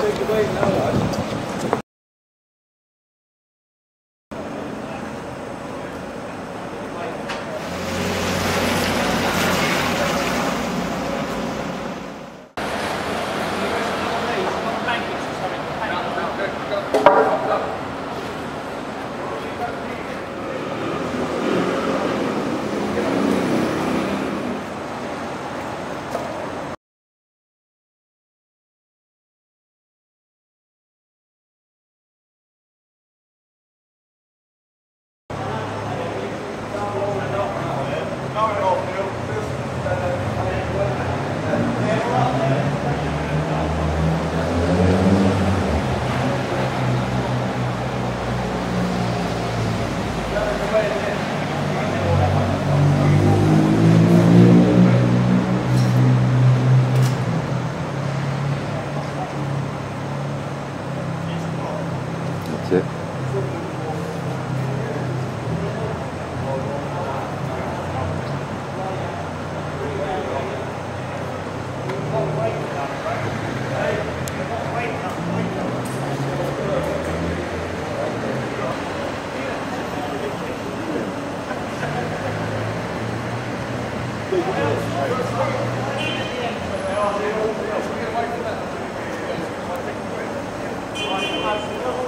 take away now, してはい。